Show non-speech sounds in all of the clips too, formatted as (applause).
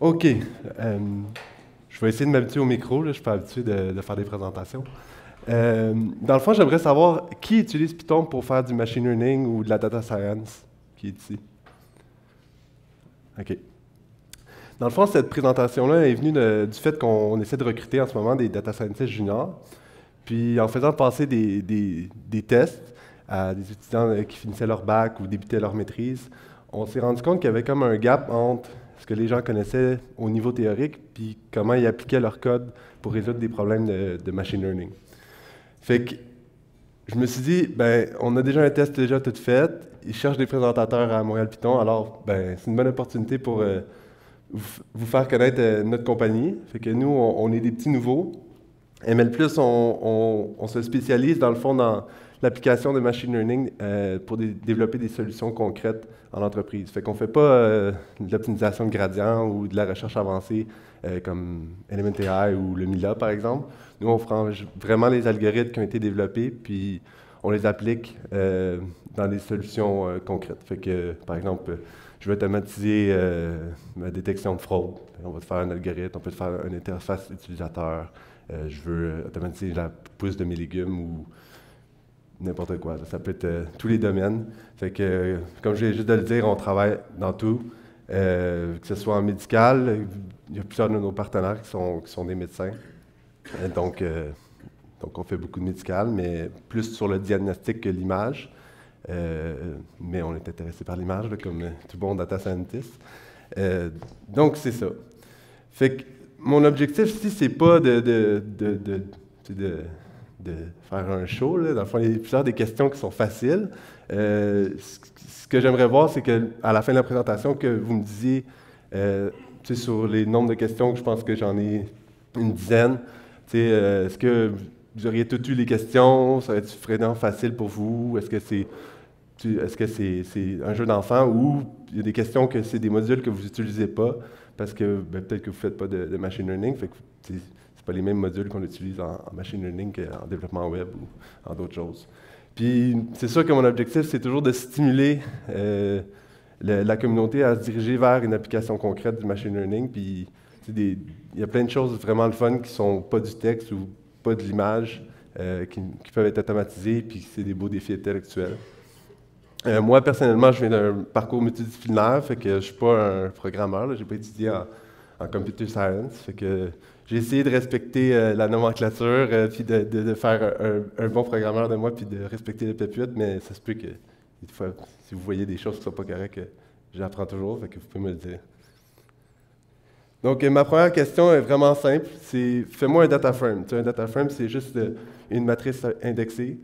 OK. Euh, je vais essayer de m'habituer au micro. Je suis pas habitué de, faire des présentations. Euh, dans le fond, j'aimerais savoir qui utilise Python pour faire du machine learning ou de la data science qui est ici. OK. Dans le fond, cette présentation-là est venue du fait qu'on essaie de recruter en ce moment des data scientists juniors. Puis en faisant passer des tests à des étudiants euh, qui finissaient leur bac ou débutaient leur maîtrise, on s'est rendu compte qu'il y avait comme un gap entre ce que les gens connaissaient au niveau théorique puis comment ils appliquaient leur code pour résoudre des problèmes de, machine learning. Fait que je me suis dit, ben, on a déjà un test déjà tout fait. Ils cherchent des présentateurs à Montréal Python, alors ben, c'est une bonne opportunité pour euh, vous, faire connaître euh, notre compagnie. Fait que nous, on, on est des petits nouveaux. ML+, on, on- on se spécialise dans le fond dans l'application de machine learning euh, pour dé- développer des solutions concrètes en entreprise. Fait qu'on fait pas euh, de l'optimisation de gradient ou de la recherche avancée euh, comme Element AI ou le Mila, par exemple. Nous, on j- vraiment les algorithmes qui ont été développés, puis on les applique dans des solutions concrètes. Fait que, par exemple, je veux automatiser ma détection de fraude. On va te faire un algorithme, on peut te faire une interface utilisateur. Je veux automatiser la pousse de mes légumes ou n'importe quoi. Ça peut être euh, tous les domaines. Fait que, euh, comme je viens juste de le dire, on travaille dans tout. Euh, que ce soit en médical, il y a plusieurs de nos partenaires qui sont, qui sont des médecins. Donc, donc, on fait beaucoup de médical, mais plus sur le diagnostic que l'image. Mais on est intéressé par l'image, comme tout bon data scientist. Donc, c'est ça. Fait que mon objectif ici, c'est pas de, de- faire un show. Là. Dans le fond, il y a plusieurs des questions qui sont faciles. Euh, ce, que j'aimerais voir, c'est qu'à la fin de la présentation, que vous me disiez, euh, sur les nombres de questions, que je pense que j'en ai une dizaine, euh, est-ce que vous auriez toutes eu les questions? Ça va-être vraiment facile pour vous? Est-ce que c'est est-ce que c'est un jeu d'enfant ou il y a des questions que c'est des modules que vous n'utilisez pas parce que ben, peut-être que vous ne faites pas de, machine learning, les mêmes modules qu'on utilise en, machine learning qu'en développement web ou en d'autres choses. Puis c'est sûr que mon objectif, c'est toujours de stimuler euh, la communauté à se diriger vers une application concrète du machine learning. Puis il y a plein de choses vraiment le fun qui sont pas du texte ou pas de l'image, euh, qui, peuvent être automatisées, puis c'est des beaux défis intellectuels. Euh, moi, personnellement, je viens d'un parcours multidisciplinaire, fait que je suis pas un programmeur, je n'ai pas étudié en, en computer science, fait que j'ai essayé de respecter euh, la nomenclature, euh, puis de, faire un, bon programmeur de moi, puis de respecter le PEP8, mais ça se peut que, fois, si vous voyez des choses qui ne sont pas correctes, j'apprends toujours, vous pouvez me le dire. Donc, euh, ma première question est vraiment simple, c'est fais-moi un data frame. Tu sais, un data frame, c'est juste une matrice indexée.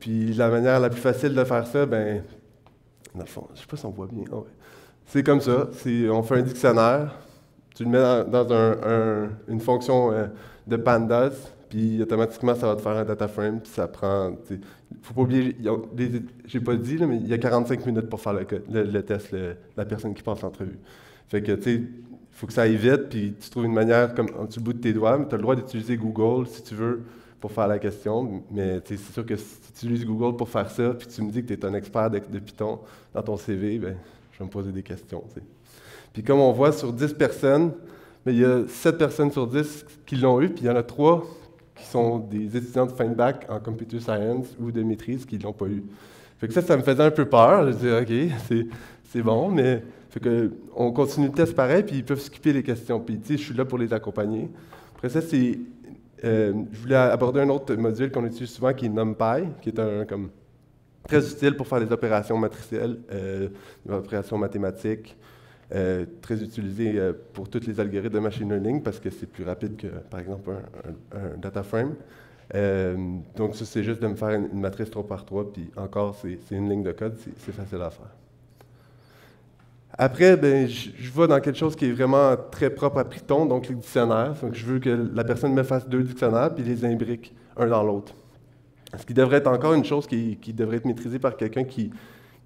Puis la manière la plus facile de faire ça, ben, dans le fond, je sais pas si on voit bien. C'est comme ça. On fait un dictionnaire. Tu le mets dans, dans un- un- une fonction euh, de pandas, puis automatiquement ça va te faire un data frame. Puis ça prend. tu Faut pas oublier. J'ai pas dit, là, mais il y a 45 minutes pour faire le, test, la personne qui passe l'entrevue. Fait que tu sais, il faut que ça aille vite, puis tu trouves une manière comme le bout de tes doigts, mais tu as le droit d'utiliser Google si tu veux pour faire la question. Mais tu c'est sûr que si tu utilises Google pour faire ça, puis tu me dis que tu es un expert de, Python dans ton CV, ben, je vais me poser des questions. tu. Puis comme on voit sur 10 personnes, ben, il y a 7 personnes sur 10 qui l'ont eu, puis il y en a 3 qui sont des étudiants de fin de bac en computer science ou de maîtrise qui ne l'ont pas eu. Fait que ça, ça me faisait un peu peur. Je disais, OK, c'est, bon, mais fait que, on continue le test pareil, puis ils peuvent skipper les questions. Puis, je suis là pour les accompagner. Après ça, c'est, euh, je voulais aborder un autre module qu'on utilise souvent qui est NumPy, qui est un, comme, très utile pour faire des opérations matricielles, euh, des opérations mathématiques, euh, très utilisé euh, pour tous les algorithmes de machine learning parce que c'est plus rapide que, par exemple, un, data frame. Euh, donc, ça, c'est juste de me faire une, matrice 3 par 3, puis encore, c'est une ligne de code, c'est facile à faire. Après, ben, je vais dans quelque chose qui est vraiment très propre à Python, donc les dictionnaires. Donc, je veux que la personne me fasse deux dictionnaires, puis les imbrique un dans l'autre. Ce qui devrait être encore une chose qui, devrait être maîtrisée par quelqu'un qui,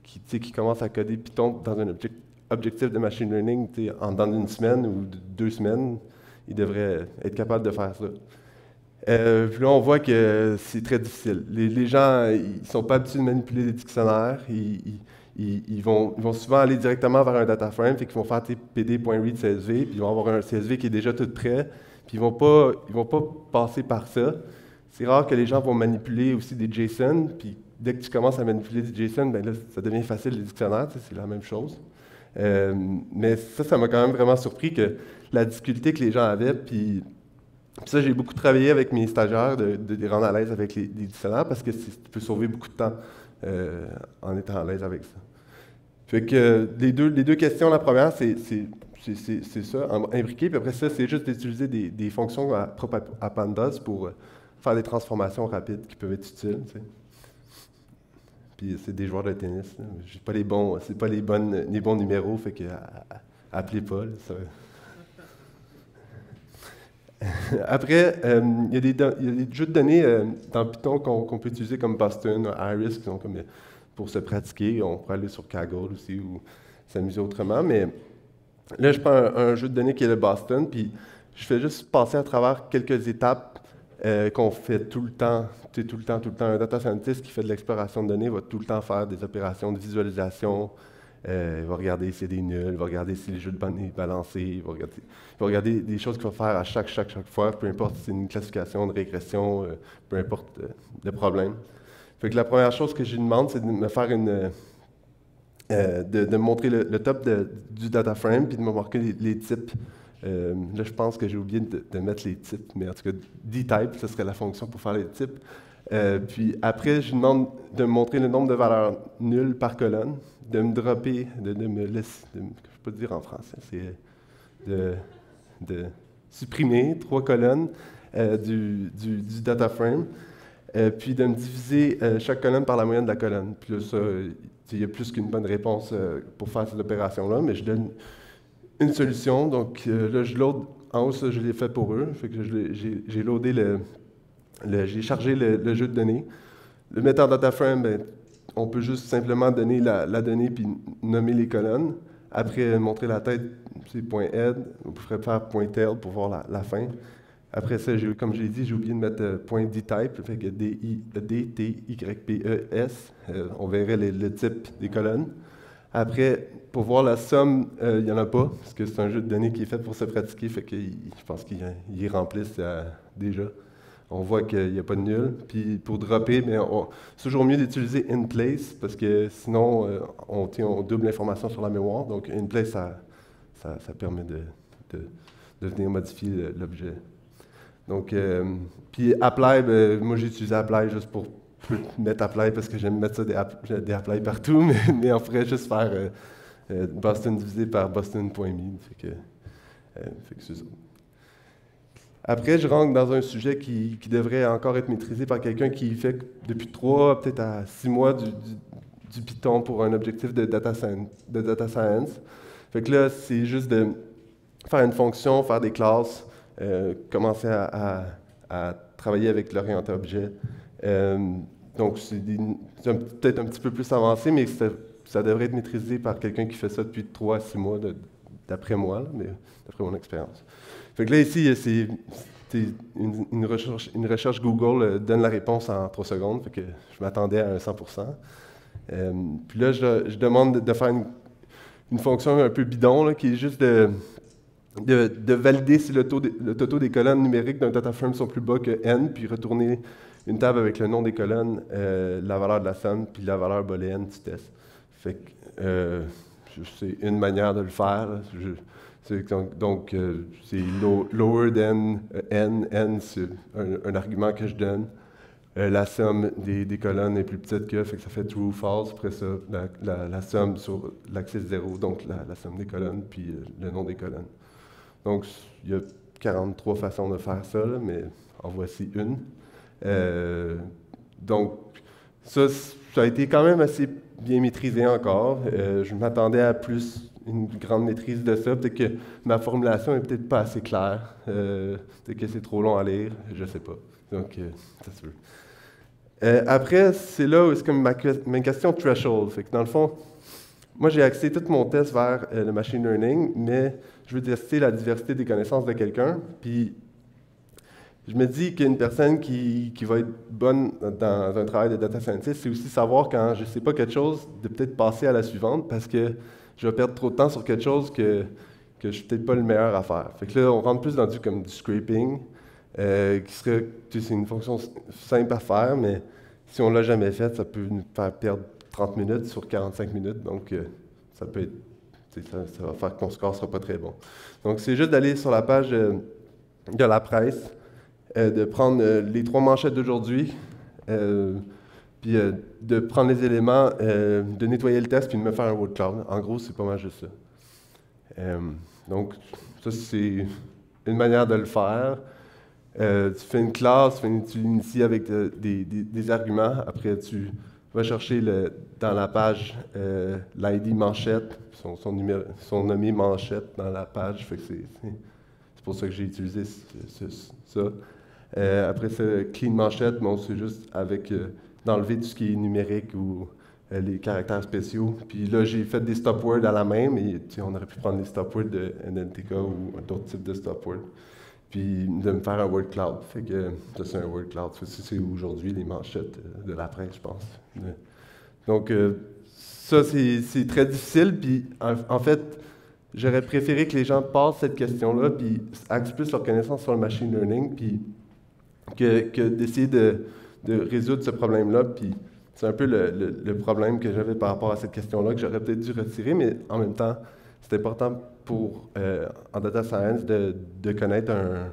qui, commence à coder Python dans un objec- objectif de machine learning en dans une semaine ou deux semaines. Il devrait être capable de faire ça. Euh, puis là, on voit que c'est très difficile. Les, gens, ils sont pas habitués de manipuler des dictionnaires. Ils, vont, souvent aller directement vers un data frame, fait qu'ils vont faire pd.read CSV, puis ils vont avoir un CSV qui est déjà tout prêt, puis ils ne vont, pas, vont pas passer par ça. C'est rare que les gens vont manipuler aussi des JSON, puis dès que tu commences à manipuler des JSON, ben là, ça devient facile les dictionnaires, c'est la même chose. Euh, mais ça, ça m'a quand même vraiment surpris que la difficulté que les gens avaient, puis ça, j'ai beaucoup travaillé avec mes stagiaires de, les rendre à l'aise avec les, dictionnaires parce que ça peut sauver beaucoup de temps euh, en étant à l'aise avec ça. Fait que les deux, les questions, la première, c'est ça, imbriquer, puis après ça, c'est juste d'utiliser des, fonctions propres à, Pandas pour euh, faire des transformations rapides qui peuvent être utiles. Puis c'est des joueurs de tennis. J'ai pas les bons, c'est pas les bonnes, les bons numéros, fait que appelez pas. (laughs) Après, euh, il, y a des, jeux de données euh, dans Python qu'on peut utiliser comme Boston, Iris, qui sont comme euh, pour se pratiquer. On pourrait aller sur Kaggle aussi ou s'amuser autrement. Mais là, je prends un, jeu de données qui est le Boston, puis je fais juste passer à travers quelques étapes qu'on fait tout le temps, tout le temps, tout le temps. Un data scientist qui fait de l'exploration de données va tout le temps faire des opérations de visualisation, euh, il va regarder si c'est des nuls, il va regarder si les jeux de données va regarder, il va regarder des choses qu'il va faire à chaque, chaque, chaque fois, peu importe si c'est une classification, de régression, euh, peu importe euh, le problème. La première chose que je lui demande, c'est de me faire une. de, montrer le, top du data frame puis de me marquer les, types. Là, je pense que j'ai oublié de, de, mettre les types, mais en tout cas, d-type, ce serait la fonction pour faire les types. puis après, je demande de me montrer le nombre de valeurs nulles par colonne de me dropper, de, me laisser, je ne peux dire en français, c'est de, supprimer trois colonnes euh, du, data frame, euh, puis de me diviser euh, chaque colonne par la moyenne de la colonne. Puis là, ça, il y a plus qu'une bonne réponse pour faire cette opération-là, mais je donne une solution. Donc là, je load, en haut, je l'ai fait pour eux. Fait que j'ai le, j'ai chargé le, jeu de données. Le mettre en frame, ben, on peut juste simplement donner la, donnée puis nommer les colonnes. Après, montrer la tête, c'est .head. On pourrait faire .tail pour voir la, fin. Après ça, comme je l'ai dit, j'ai oublié de mettre euh, .dtype, fait que D-I-T-Y-P-E-S. Euh, on verrait le type des colonnes. Après, pour voir la somme, euh, il n'y en a pas, parce que c'est un jeu de données qui est fait pour se pratiquer, fait que je pense qu'il y remplissent déjà on voit qu'il n'y a pas de nul. Puis pour dropper, c'est toujours mieux d'utiliser in place parce que sinon, euh, on, on, double l'information sur la mémoire. Donc in place, ça, permet de, venir modifier l'objet. Donc, euh, puis apply, moi j'ai utilisé apply juste pour mettre apply parce que j'aime mettre ça des, apply partout, (laughs) mais, on pourrait juste faire euh, Boston divisé par boston.me. Fait que, fait que. Après, je rentre dans un sujet qui, devrait encore être maîtrisé par quelqu'un qui fait depuis trois, peut-être à six mois du, Python pour un objectif de data, science, de data science. Fait que là, c'est juste de faire une fonction, faire des classes, euh, commencer à, travailler avec l'orienté objet. Euh, donc, c'est peut-être un petit peu plus avancé, mais ça, devrait être maîtrisé par quelqu'un qui fait ça depuis trois à six mois, d'après moi, mais d'après mon expérience. Fait que là, ici, une, recherche, Google euh, donne la réponse en trois secondes. Fait que je m'attendais à un 100% euh, Puis là, je, demande de, faire une, fonction un peu bidon, qui est juste de, de, valider si le taux des colonnes numériques d'un data frame sont plus bas que n, puis retourner une table avec le nom des colonnes, euh, la valeur de la somme, puis la valeur booléenne test. Fait que c'est une manière de le faire. Donc, euh, c'est lower than euh, n. n, c'est un, argument que je donne. Euh, la somme des, colonnes est plus petite que, fait que ça fait true, false. Après ça, la, somme sur l'axe 0, donc la, somme des colonnes, puis le nom des colonnes. Donc, il y a 43 façons de faire ça, mais en voici une. Donc, ça, a été quand même assez bien maîtrisé encore. je m'attendais à plus une grande maîtrise de ça. Peut-être que ma formulation est peut-être pas assez claire. Euh, peut-être que c'est trop long à lire. Je ne sais pas. Donc, euh, ça se veut. Euh, après, c'est là où c'est comme ma, ma, question threshold. Fait que dans le fond, moi, j'ai axé tout mon test vers le machine learning, mais je veux tester la diversité des connaissances de quelqu'un. Puis, je me dis qu'une personne qui, qui, va être bonne dans un travail de data scientist, c'est aussi savoir quand je ne sais pas quelque chose, de peut-être passer à la suivante parce que je vais perdre trop de temps sur quelque chose que, que je ne suis peut-être pas le meilleur à faire. Fait que là, on rentre plus dans du, comme du scraping, euh, qui serait, une fonction simple à faire, mais si on ne l'a jamais fait, ça peut nous faire perdre 30 minutes sur 45 minutes. Donc, euh, ça peut être, ça, va faire que ton score ne sera pas très bon. Donc, c'est juste d'aller sur la page euh, de la presse, de prendre les trois manchettes d'aujourd'hui, puis de prendre les éléments, de nettoyer le test, puis de me faire un word cloud. En gros, c'est pas mal juste ça. donc, ça, c'est une manière de le faire. Euh, tu fais une classe, tu l'inities avec des, arguments. Après, tu vas chercher le, dans la page euh, l'ID manchette, son, son, numéro, son nommé manchette dans la page. c'est, pour ça que j'ai utilisé ça. Euh, après, c'est clean manchette, bon, c'est juste avec d'enlever tout ce qui est numérique ou les caractères spéciaux. Puis là, j'ai fait des stop words à la main, mais on aurait pu prendre les stop words de NLTK ou d'autres types de stop words puis de me faire un word cloud. Fait que ça, c'est un word cloud. C'est aujourd'hui les manchettes euh, de la presse, je pense. Donc, euh, ça, c'est très difficile. Puis, en, fait, j'aurais préféré que les gens passent cette question-là, puis axent plus leur connaissance sur le machine learning, puis que, d'essayer de, résoudre ce problème-là. Puis, c'est un peu le, problème que j'avais par rapport à cette question-là, que j'aurais peut-être dû retirer, mais en même temps, c'est important pour, euh, en data science de, connaître un,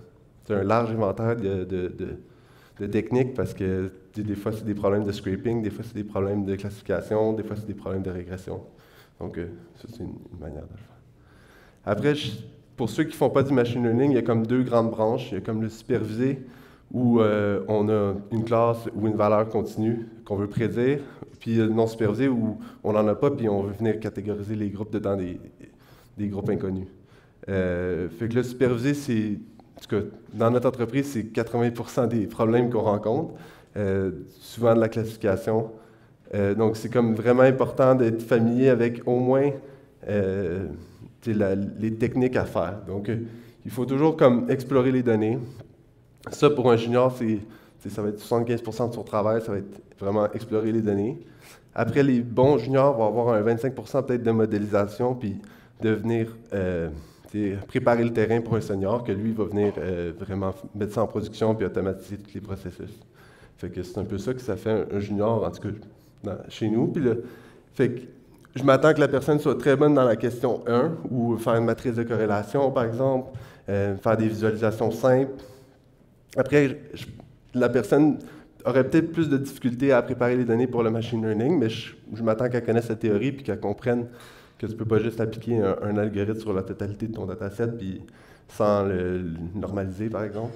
un, large inventaire de, techniques parce que des fois, c'est des problèmes de scraping, des fois, c'est des problèmes de classification, des fois, c'est des problèmes de régression. Donc, euh, ça, c'est une, manière de le faire. Après, pour ceux qui ne font pas du machine learning, il y a comme deux grandes branches. Il y a comme le supervisé, où euh, on a une classe ou une valeur continue qu'on veut prédire, puis le non supervisé, où on n'en a pas, puis on veut venir catégoriser les groupes dedans des, des groupes inconnus. Euh, fait que le supervisé, c'est, dans notre entreprise, c'est 80% des problèmes qu'on rencontre, euh, souvent de la classification. Euh, donc, c'est comme vraiment important d'être familier avec au moins les techniques à faire. Donc, il faut toujours comme explorer les données. Ça, pour un junior, c'est, ça va être 75% de son travail, ça va être vraiment explorer les données. Après, les bons juniors vont avoir un 25% peut-être de modélisation, puis de venir euh, préparer le terrain pour un senior, que lui va venir euh, vraiment mettre ça en production puis automatiser tous les processus. Fait que c'est un peu ça que ça fait un, junior, en tout cas chez nous. Puis je m'attends que la personne soit très bonne dans la question 1, ou faire une matrice de corrélation, par exemple, euh, faire des visualisations simples. Après, la personne aurait peut-être plus de difficultés à préparer les données pour le machine learning, mais je, m'attends qu'elle connaisse la théorie puis qu'elle comprenne que tu ne peux pas juste appliquer un, algorithme sur la totalité de ton dataset puis sans le, normaliser, par exemple.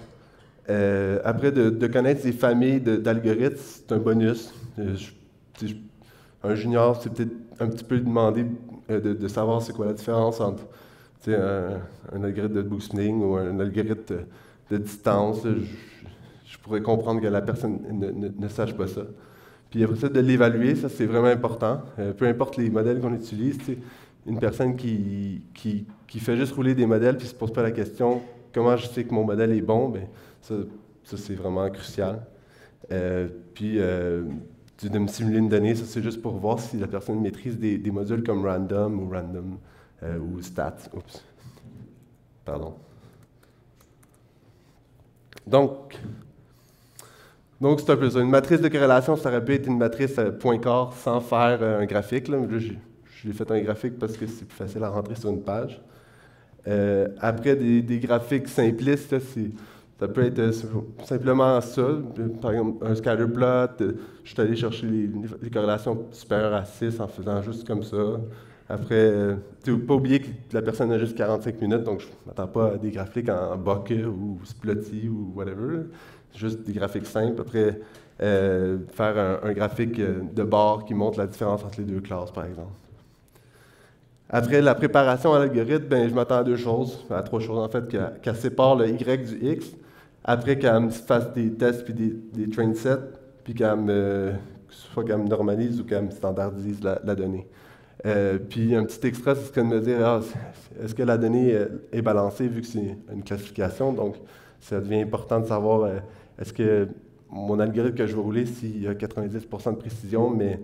Euh, après, de, connaître ces familles d'algorithmes, c'est un bonus. Euh, un junior, c'est peut-être un petit peu demandé euh, de, savoir c'est quoi la différence entre un, un, algorithme de boosting ou un algorithme de, distance. Je, pourrais comprendre que la personne ne, ne sache pas ça. Puis après ça, de l'évaluer, ça c'est vraiment important. Euh, peu importe les modèles qu'on utilise, une personne qui, qui, qui, fait juste rouler des modèles puis ne se pose pas la question comment je sais que mon modèle est bon, bien, ça, ça c'est vraiment crucial. Euh, puis euh, de me simuler une donnée, ça c'est juste pour voir si la personne maîtrise des, des modules comme random ou random ou stats. Oups. Pardon. Donc, donc, c'est un peu ça. Une matrice de corrélation, ça aurait pu être une matrice euh, point corps sans faire euh, un graphique. Là, j'ai fait un graphique parce que c'est plus facile à rentrer sur une page. Euh, après, des, graphiques simplistes, ça peut être simplement ça. Par exemple, un scatter plot. je suis allé chercher les, corrélations supérieures à 6 en faisant juste comme ça. Après, tu pas oublier que la personne a juste 45 minutes, donc je ne m'attends pas à des graphiques en bokeh ou splotty ou whatever juste des graphiques simples. Après, euh, faire un, graphique euh, de bord qui montre la différence entre les deux classes, par exemple. Après la préparation à l'algorithme, ben, je m'attends à deux choses, à trois choses en fait, qu'elle sépare le Y du X, après qu'elle me fasse des tests puis des, des train sets, puis qu'elle me, soit qu'elle me normalise ou qu'elle me standardise la, donnée. Euh, puis un petit extra, c'est ce que de me dire, ah, est-ce que la donnée est balancée vu que c'est une classification, donc ça devient important de savoir euh, est-ce que mon algorithme que je vais rouler, s'il y a 90% de précision, mais,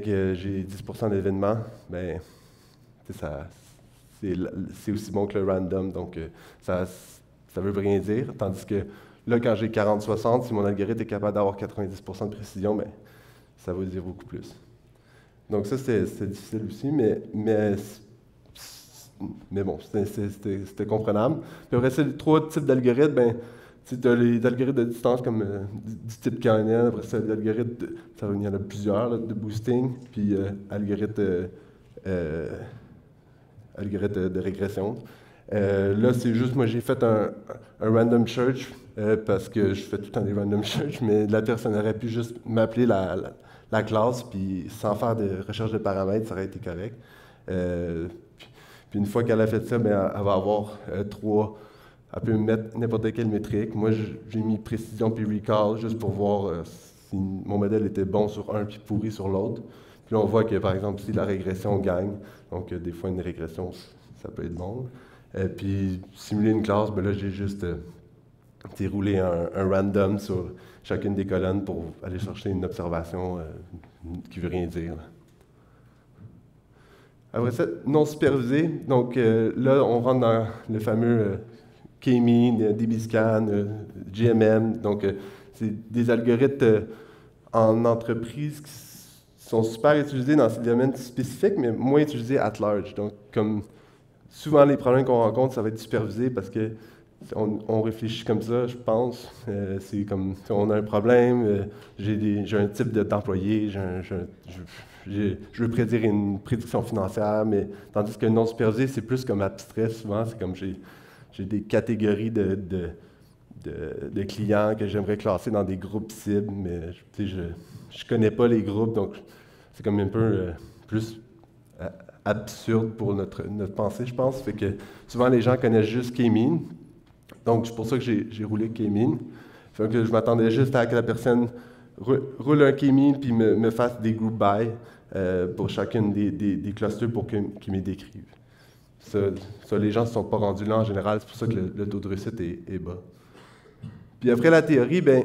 que j'ai 10% d'événements, ben, c'est aussi bon que le random. Donc, euh, ça ne veut rien dire. Tandis que là, quand j'ai 40-60, si mon algorithme est capable d'avoir 90% de précision, ben, ça veut dire beaucoup plus. Donc, ça, c'est difficile aussi, mais, mais, mais bon, c'était comprenable. Puis après, c'est trois types d'algorithmes. Ben, tu as les algorithmes de distance comme euh, du type KNN, après ça, l'algorithme, il y en plusieurs, de boosting, puis euh, algorithme euh, algorithme de, régression. Euh, là, c'est juste, moi, j'ai fait un, random search euh, parce que je fais tout le temps des random search, mais la personne aurait pu juste m'appeler la, classe, puis sans faire de recherche de paramètres, ça aurait été correct. Euh, puis, une fois qu'elle a fait ça, bien, elle va avoir trois. Elle peut mettre n'importe quelle métrique. Moi, j'ai mis précision puis recall juste pour voir si mon modèle était bon sur un puis pourri sur l'autre. Puis là, on voit que, par exemple, si la régression gagne, donc euh, des fois une régression, ça peut être bon. Euh, puis simuler une classe, ben là, j'ai juste euh, déroulé un, random sur chacune des colonnes pour aller chercher une observation qui veut rien dire. Après ça, non supervisé. Donc là, on rentre dans le fameux K-mean, DBScan, GMM. Donc, c'est des algorithmes en entreprise qui sont super utilisés dans ces domaines spécifiques, mais moins utilisés at large. Donc, comme souvent les problèmes qu'on rencontre, ça va être supervisé parce que on, réfléchit comme ça, je pense. Euh, c'est comme on a un problème, euh, j'ai un type d'employé, je veux prédire une prédiction financière, mais tandis que non supervisé, c'est plus comme abstrait souvent. C'est comme j'ai des catégories de, de, de, clients que j'aimerais classer dans des groupes cibles, mais je ne connais pas les groupes, donc c'est comme un peu euh, plus absurde pour notre, notre pensée, je pense. Fait que souvent, les gens connaissent juste K-mean. Donc, c'est pour ça que j'ai roulé K-mean. Fait je m'attendais juste à que la personne roule un K-mean puis me, me, fasse des group by euh, pour chacune des, clusters pour qu'ils me décrivent. Ça, les gens ne sont pas rendus là en général. C'est pour ça que le, taux de réussite est, bas. Puis après la théorie, ben,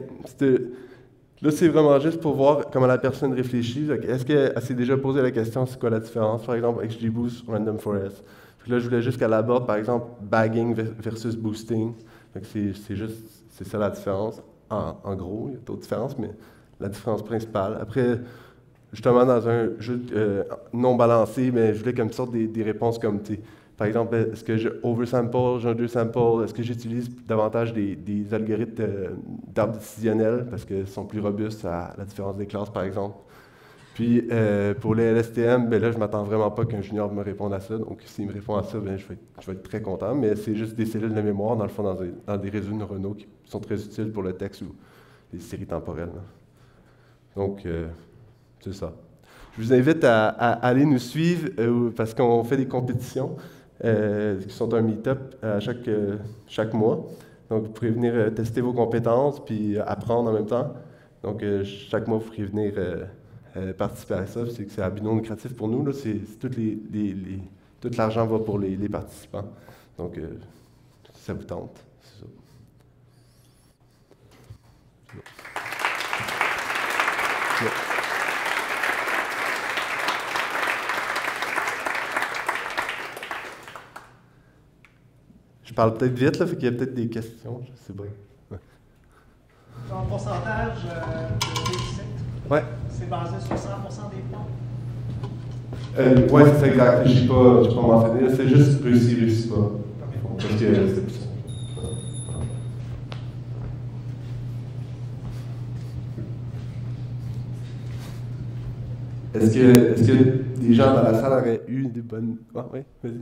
Là, c'est vraiment juste pour voir comment la personne réfléchit. Est-ce qu'elle s'est déjà posé la question, c'est quoi la différence, par exemple, avec Random Forest? Là, je voulais juste qu'elle aborde, par exemple, bagging versus boosting. C'est juste, c'est ça la différence. En, gros, il y a d'autres différences, mais la différence principale. Après, justement, dans un jeu euh, non balancé, mais je voulais comme sorte des, des réponses comme, par exemple, est-ce que je oversample, j'ai un sample, est-ce que j'utilise davantage des, algorithmes euh, d'arbres décisionnels parce qu'ils sont plus robustes à la différence des classes, par exemple? Puis euh, pour les LSTM, ben là, je ne m'attends vraiment pas qu'un junior me réponde à ça. Donc s'il me répond à ça, ben, je, vais être, très content. Mais c'est juste des cellules de mémoire, dans le fond, dans des, réseaux neuronaux qui sont très utiles pour le texte ou les séries temporelles. Donc, euh, c'est ça. Je vous invite à, aller nous suivre parce qu'on fait des compétitions. Euh, qui sont un meet-up à chaque, euh, chaque mois. Donc, vous pourrez venir euh, tester vos compétences puis apprendre en même temps. Donc, chaque mois, vous pourrez venir participer à ça. C'est c'est à but non lucratif pour nous. Là, c'est, les, les, tout l'argent va pour les, participants. Donc, ça vous tente, c'est ça. Je parle peut-être vite, là, fait qu'il y a peut-être des questions, je sais pas. Ton pourcentage euh, de réussite, ouais. Basé sur 100 des points? Euh, oui, c'est exact. Je n'ai pas, pas mentionné. C'est juste réussi, réussi pas. Parce que c'est plus. Est-ce que, est que des gens dans la salle auraient eu des bonnes. Ah, oui, vas-y.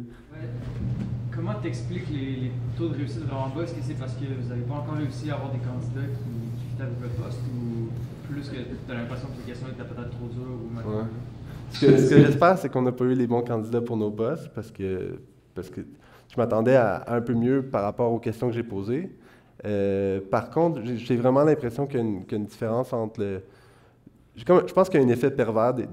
Comment t'expliques les, les taux de réussite vraiment bas? Est-ce que c'est parce que vous n'avez pas encore réussi à avoir des candidats qui, qui avec votre poste ou plus que tu as l'impression que les questions étaient peut-être trop dures ou ouais. Ce que, ce que j'espère, c'est qu'on n'a pas eu les bons candidats pour nos boss parce que, parce que je m'attendais à, un peu mieux par rapport aux questions que j'ai posées. Euh, par contre, j'ai vraiment l'impression qu'il y, a une différence entre le. Je pense qu'il y a un effet pervers des,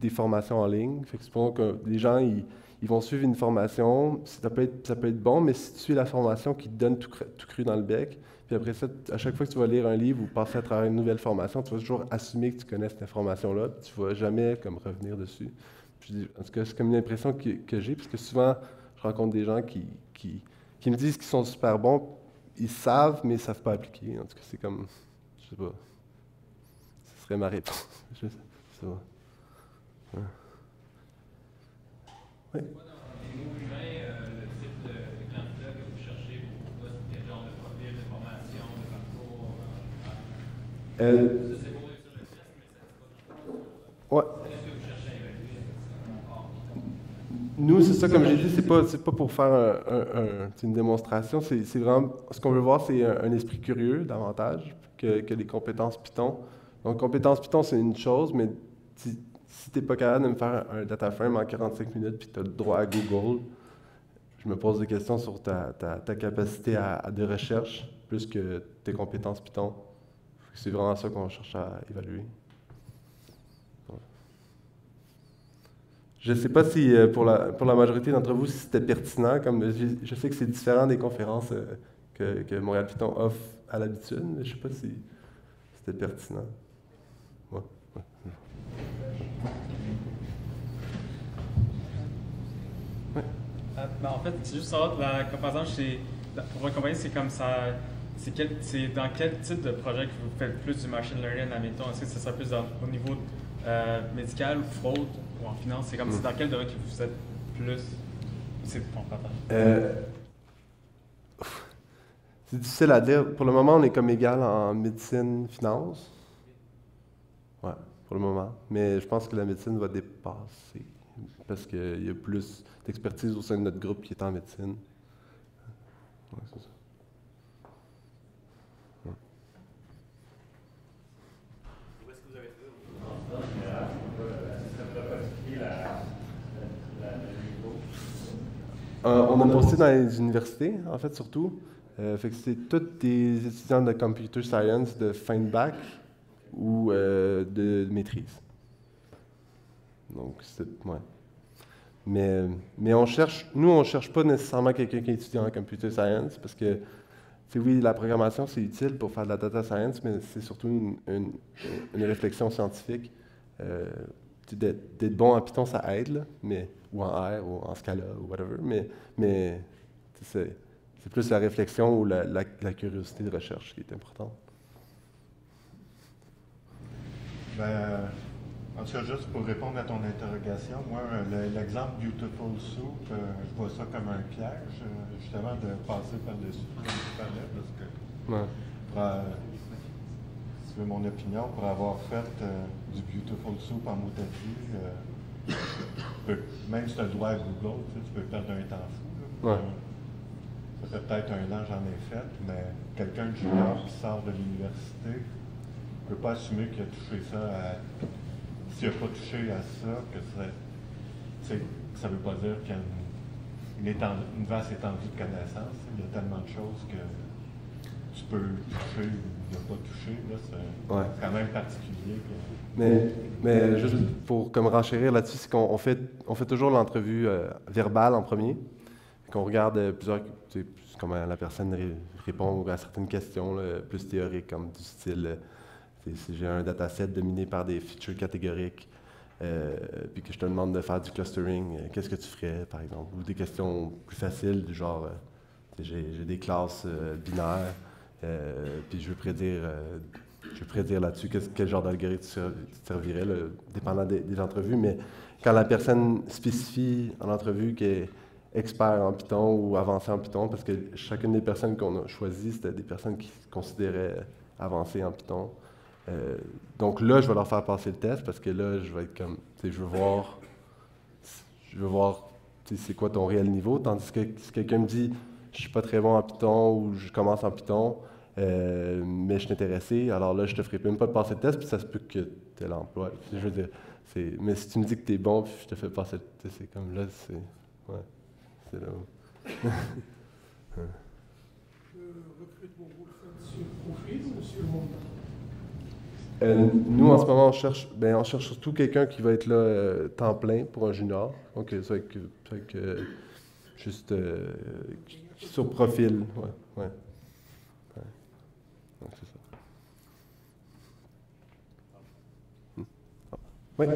des, formations en ligne. Fait que, que les gens, ils, ils vont suivre une formation. Ça peut être, ça peut être bon, mais si tu suis la formation qui te donne tout, tout, cru dans le bec, puis après ça, à chaque fois que tu vas lire un livre ou passer à travers une nouvelle formation, tu vas toujours assumer que tu connais cette information-là, tu ne vas jamais comme revenir dessus. en tout cas, c'est comme une impression que, j'ai, parce que souvent, je rencontre des gens qui, qui, qui me disent qu'ils sont super bons, ils savent, mais ils ne savent pas appliquer. En tout cas, c'est comme, je sais pas, ce serait ma réponse. (laughs) je. Euh, ouais. Nous, c'est ça, comme j'ai dit, c'est pas, pas pour faire une démonstration. C'est, vraiment, ce qu'on veut voir, c'est un, esprit curieux davantage que, que les compétences Python. Donc, compétences Python, c'est une chose, mais si, tu n'es pas capable de me faire un data frame en 45 minutes puis tu as le droit à Google, je me pose des questions sur ta, ta, capacité à, de recherche plus que tes compétences Python. C'est vraiment ça qu'on cherche à évaluer. Je ne sais pas si euh, pour la, pour la majorité d'entre vous, si c'était pertinent. Comme je, sais que c'est différent des conférences euh, que, que, Montréal Python offre à l'habitude, mais je ne sais pas si c'était pertinent. Ouais. Euh, ben, en fait, c'est juste savoir la comparaison chez. Pour une compagnie, c'est comme ça c'est dans quel type de projet que vous faites plus du machine learning, admettons? Est-ce que ce sera plus au niveau euh, médical, fraude ou en finance? C'est comme c'est dans quel domaine que vous êtes plus? C'est euh, C'est difficile à dire. Pour le moment, on est comme égal en médecine, finance. Ouais, pour le moment. Mais je pense que la médecine va dépasser parce qu'il y a plus d'expertise au sein de notre groupe qui est en médecine. Ouais, c'est ça. Euh, on a posté dans les universités, en fait, surtout. Euh, fait que c'est tous des étudiants de computer science de fin de bac ou euh, de, maîtrise. Donc, c'est. Ouais. Mais, mais on cherche, nous, on ne cherche pas nécessairement quelqu'un qui est étudiant en computer science parce que, oui, la programmation, c'est utile pour faire de la data science, mais c'est surtout une, une, réflexion scientifique. D'être bon en Python, ça aide, mais ou en R, ou en Scala, ou whatever, mais, mais c'est, plus la réflexion ou la, la, curiosité de recherche qui est importante. Ben, en tout cas, juste pour répondre à ton interrogation, moi, l'exemple Beautiful Soup, euh, je vois ça comme un piège, euh, justement, de passer par-dessus, comme tu parlais, parce que, ouais. pour, euh, mon opinion, pour avoir fait du Beautiful Soup en Moutatie, même si tu as le droit à Google, tu, peux perdre un temps fou. Ça fait peut-être un an, j'en ai fait, mais quelqu'un de junior qui sort de l'université ne peut pas assumer qu'il a touché ça à. S'il n'a pas touché à ça, que ça ne veut pas dire qu'il y a une, une, vaste étendue de connaissances. Il y a tellement de choses que tu peux toucher ou ne pas toucher. C'est quand même particulier. Mais, mais juste pour comme renchérir là-dessus, c'est qu'on fait, on fait toujours l'entrevue euh, verbale en premier. Qu'on regarde euh, plusieurs, comment la personne répond à certaines questions plus théoriques, comme du style euh, si j'ai un dataset dominé par des features catégoriques, puis que je te demande de faire du clustering, qu'est-ce que tu ferais, par exemple? Ou des questions plus faciles, du genre j'ai des classes binaires, puis je veux prédire vais prédire là-dessus quel genre d'algorithme tu servirais, dépendant des, entrevues. Mais quand la personne spécifie en entrevue qu'elle est expert en Python ou avancé en Python, parce que chacune des personnes qu'on a choisies, c'était des personnes qui se considéraient avancées en Python. Euh, donc là, je vais leur faire passer le test parce que là, je vais être comme, je veux voir, je veux voir, c'est quoi ton réel niveau. Tandis que si quelqu'un me dit, je suis pas très bon en Python ou je commence en Python, euh, mais je suis intéressé, alors là, je te ferai même pas passer le test, puis ça se peut que tu aies l'emploi. Je veux dire, mais si tu me dis que tu es bon, puis je te fais passer le test, c'est comme là, c'est. Ouais, c'est là. (laughs) sur mandat Euh, nous, en ce moment, on cherche, ben, on cherche surtout quelqu'un qui va être là euh, temps plein pour un junior. Donc, ça va être, juste sur profil. Ouais, ouais. Donc, c'est ça. Hmm. Ah. Oui.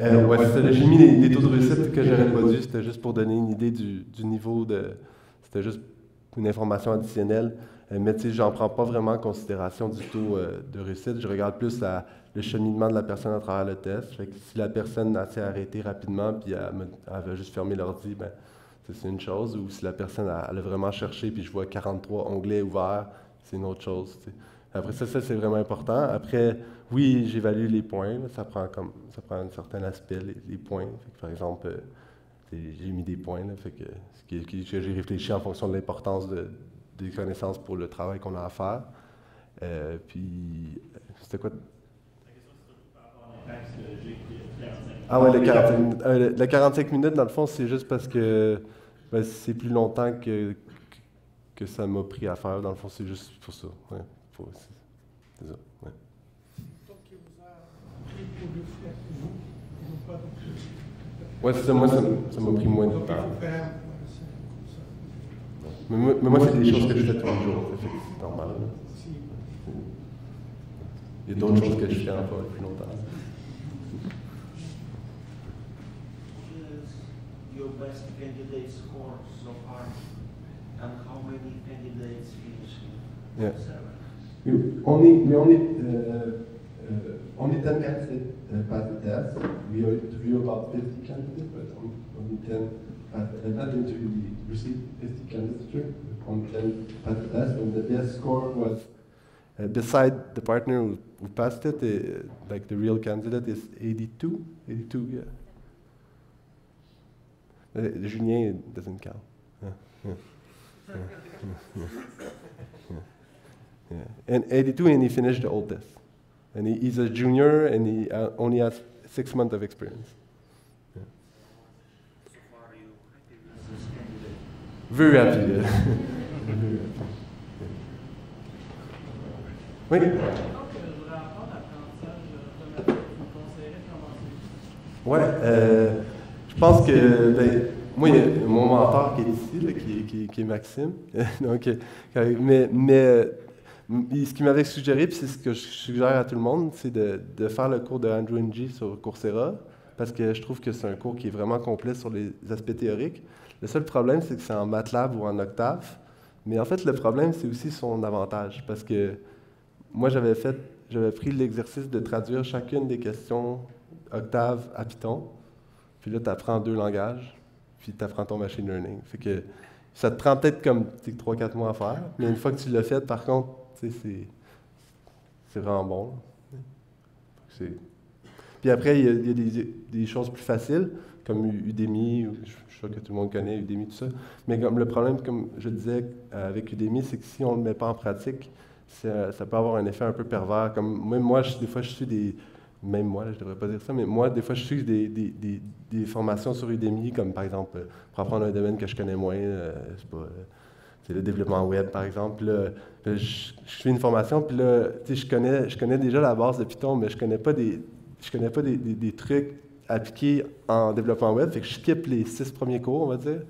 Euh, ouais, j'ai mis les, taux de réussite que pas dû, c'était juste pour donner une idée du, niveau de. C'était juste une information additionnelle. Euh, mais tu sais, j'en prends pas vraiment en considération du taux euh, de réussite. Je regarde plus le cheminement de la personne à travers le test. Que si la personne s'est arrêtée rapidement puis elle, avait juste fermé l'ordi, ben, c'est une chose. Ou si la personne a, vraiment cherché puis je vois 43 onglets ouverts, c'est une autre chose. Après ça, ça c'est vraiment important. Après, oui, j'évalue les points. ça prend comme ça prend un certain aspect, les, points. par exemple, euh, j'ai mis des points. fait que, j'ai réfléchi en fonction de l'importance de, des connaissances pour le travail qu'on a à faire. Euh, puis, c'était quoi? Ah ouais, le 45, minutes, le 45 minutes, dans le fond, c'est juste parce que ben, c'est plus longtemps que, que ça m'a pris à faire. Dans le fond, c'est juste pour ça. Ouais. C'est ça. Ouais. Ouais, c'est ça, moi, ça m'a pris moins de temps. Mais moi, mais moi c'est des choses que je fais tous les jours, c'est normal. Il y a d'autres choses que je fais encore depuis longtemps. Your best candidate score so far, and how many candidates? Yeah. We only, we only, uh, uh, only 10 candidates uh, passed the test. We interview about 50 candidates, but only, only 10 not interview, we received 50 candidates, only 10 passed the test, and the best score was, uh, beside the partner who, who passed it, uh, like the real candidate is 82, 82, yeah. Uh, Julien doesn't count. And 82, and he finished the old test. And he, he's a junior, and he uh, only has six months of experience. Very happy. Yeah. Oui. Ouais, euh, je pense que ben, moi, il y a mon mentor qui est ici, là, qui, qui, qui, est Maxime. (laughs) Donc, euh, mais, mais ce qu'il m'avait suggéré, puis c'est ce que je suggère à tout le monde, c'est de, de, faire le cours de Andrew Ng sur Coursera, parce que je trouve que c'est un cours qui est vraiment complet sur les aspects théoriques. Le seul problème, c'est que c'est en MATLAB ou en Octave. Mais en fait, le problème, c'est aussi son avantage, parce que moi, j'avais fait, j'avais pris l'exercice de traduire chacune des questions Octave à Python. Puis là, tu apprends deux langages, puis tu apprends ton machine learning. Fait que ça te prend peut-être comme 3-4 mois à faire, mais une fois que tu l'as fait, par contre, c'est vraiment bon. Puis après, il y a, des, des, choses plus faciles, comme Udemy, je suis sûr que tout le monde connaît Udemy, tout ça. Mais comme le problème, comme je disais avec Udemy, c'est que si on ne le met pas en pratique, ça, peut avoir un effet un peu pervers. Comme même moi, des fois, je suis des. Même moi, je devrais pas dire ça, mais moi, des fois, je suis des, des, des, formations sur Udemy, comme par exemple, pour apprendre un domaine que je connais moins, euh, pas, euh, c'est le développement web, par exemple. je, je, fais une formation, puis là, je connais, je connais déjà la base de Python, mais je connais pas des, je connais pas des, des, trucs appliqués en développement web. Fait que je skip les six premiers cours, on va dire.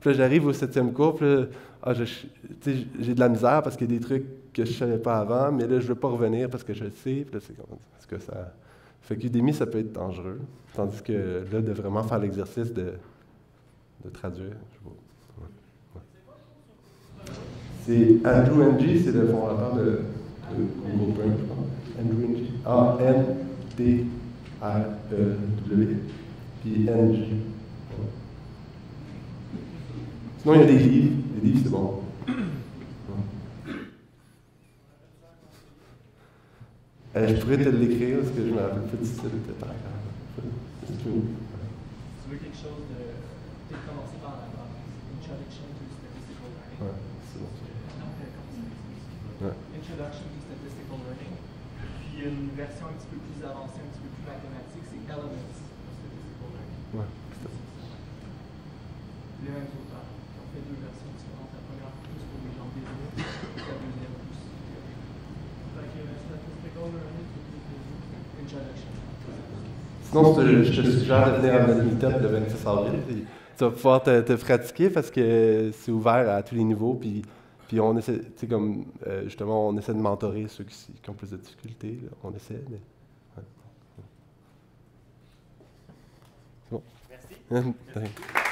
Puis là, j'arrive au septième cours, puis là, ah, j'ai de la misère parce qu'il y a des trucs que je savais pas avant, mais là, je veux pas revenir parce que je le sais. Puis là, c'est comme, ce que ça... Fait qu'Udemy, ça peut être dangereux. Tandis que là, de vraiment faire l'exercice de, de traduire, je vois. C'est Andrew Ng, c'est le fondateur de, de Google crois. Andrew Ng. A-N-D-R-E-W. Puis Ng. Sinon, il y a des livres. Les livres, c'est bon. Euh, je pourrais te l'écrire parce que je me rappelle pas du titre par cœur. Tu veux quelque chose de. Tu commencer par la introduction to statistical learning. Ouais, c'est bon. Introduction to Statistical Learning. Puis une version un petit peu plus avancée, un petit peu plus mathématique, c'est Elements of Statistical Learning. Ouais, les mêmes auteurs. Ont fait deux versions différentes. La première plus pour les gens business, la deuxième plus. Fait que euh, statistical learning, c'est plus des introduction. Sinon, je te, suggère de venir à notre meet-up le 26 avril. tu vas pouvoir te, te pratiquer parce que c'est ouvert à tous les niveaux. Puis, puis on essaie, tu sais, comme euh, justement, on essaie de mentorer ceux qui, qui ont plus de difficultés. là. On essaie, mais. ouais. C'est bon. Merci. (laughs)